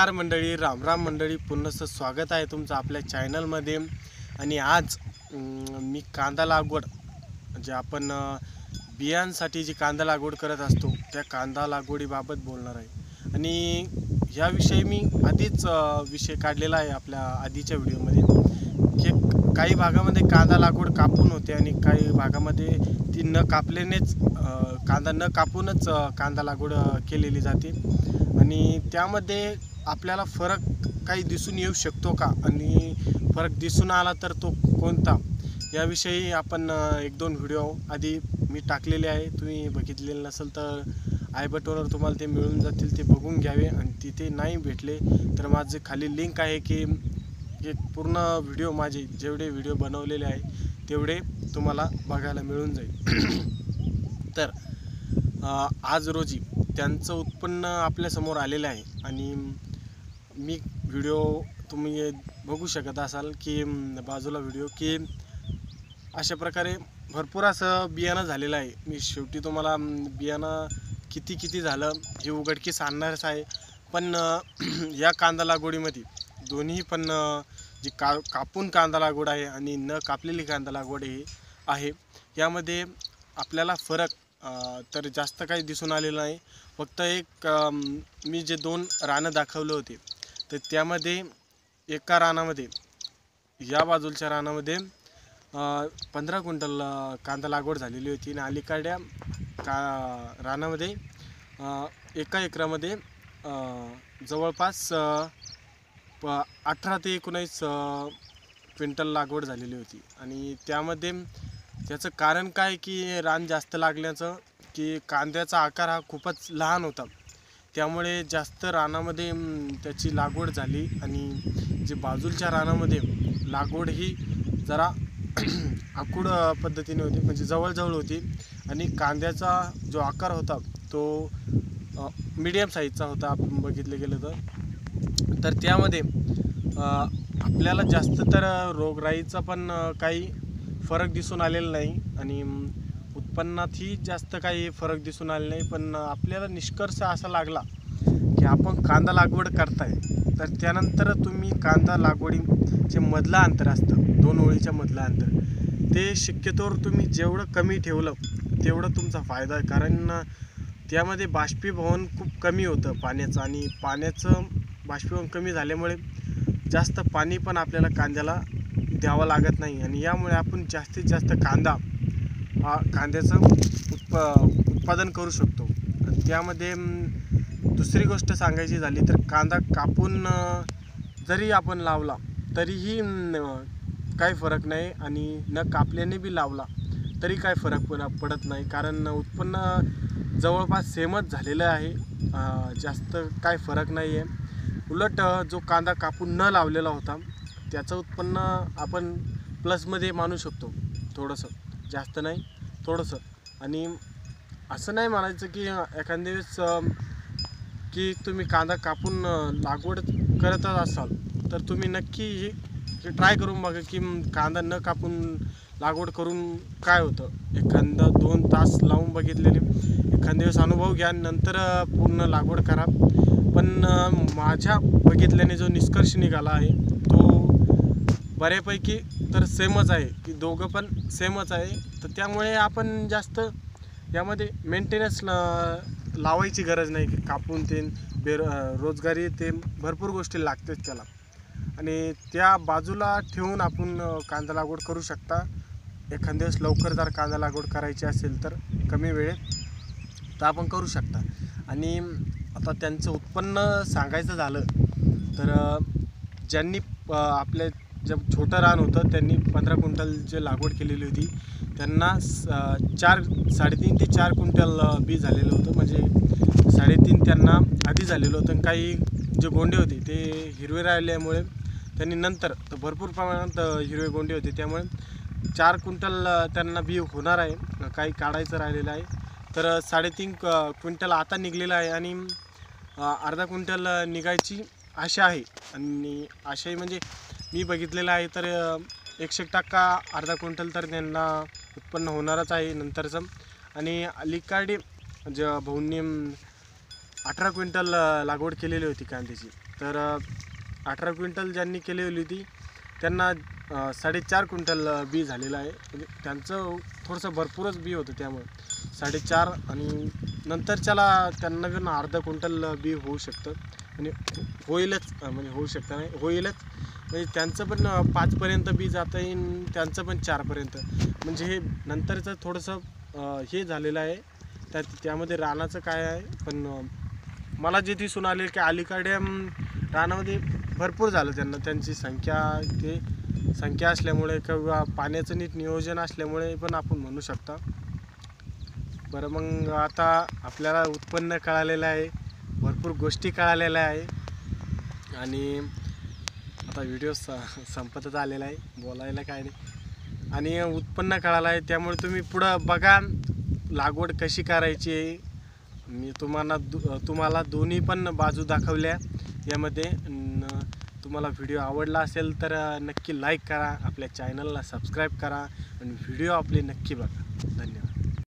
नमस्कार मंडळी राम राम मंडळी पुन्हा स्वागत आहे तुमचं आपल्या चॅनलमध्ये. आणि आज मी कांदा लागवड म्हणजे आपण बियांसाठी जी कांदा लागवड करत असतो त्या कांदा लागवडीबाबत बोलणार आहे. आणि याविषयी मी आधीच विषय काढलेला आहे आपल्या आधीच्या व्हिडिओमध्ये की काही भागामध्ये कांदा लागवड कापून होते आणि काही भागामध्ये ती न कापल्यानेच कांदा न कापूनच कांदा लागवड केलेली जाते. आणि त्यामध्ये आपल्याला फरक काही दिसून येऊ शकतो का? आणि फरक दिसून आला तर तो कोणता? याविषयी आपण एक दोन व्हिडिओ आधी मी टाकलेले आहे. तुम्ही बघितलेले नसेल तर आय बटनवर तुम्हाला ते मिळून जातील ते बघून घ्यावे. आणि तिथे नाही भेटले तर माझे खाली लिंक आहे की एक पूर्ण व्हिडिओ माझे जेवढे व्हिडिओ बनवलेले आहे तेवढे तुम्हाला बघायला मिळून जाईल. तर आज रोजी त्यांचं उत्पन्न आपल्यासमोर आलेलं आहे. आणि मी व्हिडिओ तुम्ही बघू शकत असाल की बाजूला व्हिडिओ की अशा प्रकारे भरपूर असं बियाणं झालेलं आहे. मी शेवटी तुम्हाला बियाणं किती किती झालं हे उघडकीस आणणारच आहे. पण या कांदा लागवडीमध्ये दोन्ही पण जी का कापून कांदा लागवड आहे आणि न कापलेली कांदा लागवड ही आहे. यामध्ये आपल्याला फरक तर जास्त काही दिसून आलेलं नाही. फक्त एक मी जे दोन रानं दाखवले होते तर त्यामध्ये एका रानामध्ये या बाजूच्या रानामध्ये पंधरा क्विंटल कांदा लागवड झालेली होती आणि अलीकडल्या का रानामध्ये एका एकरामध्ये जवळपास प अठरा ते एकोणीस क्विंटल लागवड झालेली होती. आणि त्यामध्ये त्याचं कारण काय की रान जास्त लागल्याचं की कांद्याचा आकार हा खूपच लहान होता. त्यामुळे जास्त रानामध्ये त्याची लागवड झाली आणि जे बाजूच्या रानामध्ये लागवड ही जरा आखूड पद्धतीने होती म्हणजे जवळजवळ होती. आणि कांद्याचा जो आकार होता तो मीडियम साईजचा होता आपण बघितलं गेलं तर. तर त्यामध्ये आपल्याला जास्त तर रोगराईचा पण काही फरक दिसून आलेला नाही. आणि उत्पन्नातही जास्त काही फरक दिसून आले नाही पण आपल्याला निष्कर्ष असा लागला की आपण कांदा लागवड करताय तर त्यानंतर तुम्ही कांदा लागवडीचे मधलं अंतर असतं दोन ओळीच्या मधलं अंतर. ते शक्यतोवर तुम्ही जेवढं कमी ठेवलं तेवढं तुमचा फायदा आहे कारण त्यामध्ये बाष्पीभवन खूप कमी होतं पाण्याचं आणि पाण्याचं बाष्पीभवन कमी झाल्यामुळे जास्त पाणी पण आपल्याला कांद्याला द्यावं लागत नाही. आणि यामुळे आपण जास्तीत जास्त कांदा हा कांद्याचं उत्प उत्पादन करू शकतो. त्यामध्ये दुसरी गोष्ट सांगायची झाली तर कांदा कापून जरी आपण लावला तरीही काही फरक नाही आणि न कापल्याने बी लावला तरी काय फरक पण पडत नाही. कारण उत्पन्न जवळपास सेमच झालेलं आहे. जास्त काय फरक नाही आहे उलट जो कांदा कापून न लावलेला होता त्याचं उत्पन्न आपण प्लसमध्ये मानू शकतो थोडंसं. जास्त नाही थोडंसं. आणि असं नाही म्हणायचं की एखाद्या वेळेस की तुम्ही कांदा कापून लागवड करतच असाल तर तुम्ही नक्की हे ट्राय करून बघा की कांदा न कापून लागवड करून काय होतं. एखादा दोन तास लावून बघितलेले. एखाद्या दिवस अनुभव घ्या नंतर पूर्ण लागवड करा. पण माझ्या बघितल्याने जो निष्कर्ष निघाला आहे बऱ्यापैकी तर सेमच आहे की दोघं पण सेमच आहे. तर त्यामुळे आपण जास्त यामध्ये मेंटेनन्स लावायची गरज नाही की कापून ते बेर रोजगारी ते भरपूर गोष्टी लागतात त्याला. आणि त्या बाजूला ठेवून आपण कांदा लागवड करू शकता. एखाद्या लवकर जर कांदा लागवड करायची असेल तर कमी वेळेत तर आपण करू शकता. आणि आता त्यांचं उत्पन्न सांगायचं झालं तर ज्यांनी आपल्या आपले जे छोटं रान होतं त्यांनी पंधरा क्विंटलची लागवड केलेली होती त्यांना स- चार साडेतीन ते चार क्विंटल बी झालेलं होतं. म्हणजे साडेतीन त्यांना आधी झालेलं होतं. आणि काही जे गोंडे होते ते हिरवे राहिल्यामुळे त्यांनी नंतर तर भरपूर प्रमाणात हिरवे गोंडे होते. त्यामुळे चार क्विंटल त्यांना बी होणार आहे. काही काढायचं राहिलेलं आहे. तर साडेतीन क- क्विंटल आता निघलेलं आहे आणि अर्धा क्विंटल निघायची आशा आहे. आणि आशाही म्हणजे मी बघितलेलं आहे तर एकशे टक्का अर्धा क्विंटल तर त्यांना उत्पन्न होणारच आहे नंतरचं. आणि अलीकडे ज भाऊंनी अठरा क्विंटल लागवड केलेली होती कांद्याची. तर अठरा क्विंटल ज्यांनी केलेली होती त्यांना साडेचार क्विंटल बी झालेलं आहे. म्हणजे त्यांचं थोडंसं भरपूरच बी होतं त्यामुळे. साडेचार आणि नंतरच्याला त्यांना पण अर्धा क्विंटल बी होऊ शकतं. आणि होईलच म्हणजे होऊ शकतं नाही होईलच. म्हणजे त्यांचं पण पाचपर्यंत बी जाता येईल त्यांचं पण चारपर्यंत. म्हणजे हे नंतरचं थोडंसं हे झालेलं आहे. त्या त्यामध्ये रानाचं काय आहे पण मला जे दिसून आले की अलीकडे रानामध्ये भरपूर झालं त्यांना त्यांची संख्या ते संख्या असल्यामुळे किंवा पाण्याचं नीट नियोजन असल्यामुळे पण आपण म्हणू शकता. बरं मग आता आपल्याला उत्पन्न कळालेलं आहे. भरपूर गोष्टी कळालेल्या आहे. आणि आता व्हिडिओ स संपतच आलेला आहे. बोलायला काय नाही. आणि उत्पन्न कळालं आहे. त्यामुळे तुम्ही पुढं बघा लागवड कशी करायची आहे. मी तुम्हाला दु तुम्हाला दोन्ही पण बाजू दाखवल्या. यामध्ये तुम्हाला व्हिडिओ आवडला असेल तर नक्की लाईक करा. आपल्या चॅनलला सबस्क्राईब करा. आणि व्हिडिओ आपले नक्की बघा. धन्यवाद.